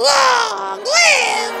Long live!